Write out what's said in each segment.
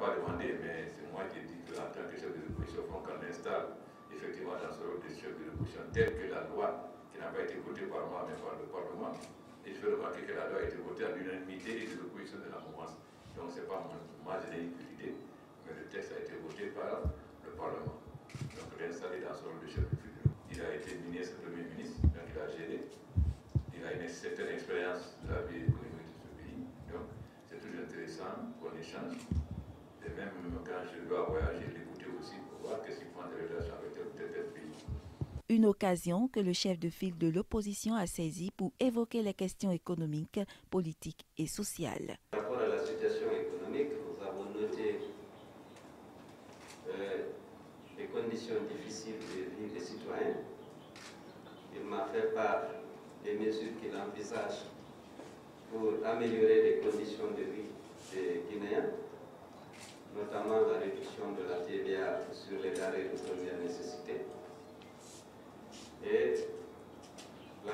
pas demandé, mais c'est moi qui ai dit qu'en tant que chef de l'opposition, faut qu'on installe effectivement dans ce rôle de chef de l'opposition tel que la loi, qui n'a pas été votée par moi, mais par le Parlement. Et je fais remarquer que la loi a été votée à l'unanimité de l'opposition de la mouvance. Donc c'est pas moi, je n'ai l'idée, mais le texte a été voté par le Parlement. Donc l'installer dans ce rôle de chef de l'opposition. Il a été ministre, Premier ministre, donc il a géré. Il a une certaine expérience de la vie économique de ce pays. Donc c'est toujours intéressant qu'on échange. Et même quand je dois voyager, l'écouter aussi pour voir qu'est-ce qu'ils font des relations avec tel ou tel pays. Une occasion que le chef de file de l'opposition a saisie pour évoquer les questions économiques, politiques et sociales. Par rapport à la situation économique, nous avons noté euh, les conditions difficiles de vie des citoyens. Il m'a fait part des mesures qu'il envisage pour améliorer les conditions de vie des Guinéens, notamment la réduction de la TVA sur les denrées de première nécessité et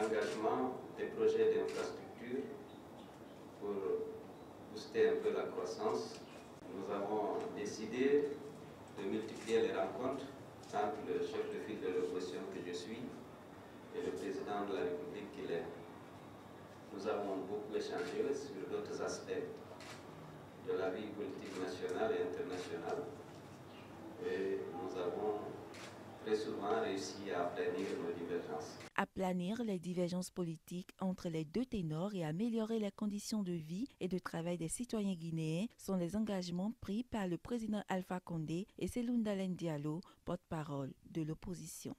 l'engagement des projets d'infrastructure pour booster un peu la croissance. Nous avons décidé de multiplier les rencontres entre le chef de file de l'opposition que je suis et le président de la République qu'il est. Nous avons beaucoup échangé sur d'autres aspects de la vie politique nationale et internationale et nous avons très souvent réussi à aplanir nos. Aplanir les divergences politiques entre les deux ténors et améliorer les conditions de vie et de travail des citoyens guinéens sont les engagements pris par le président Alpha Condé et Selundalen Diallo, porte-parole de l'opposition.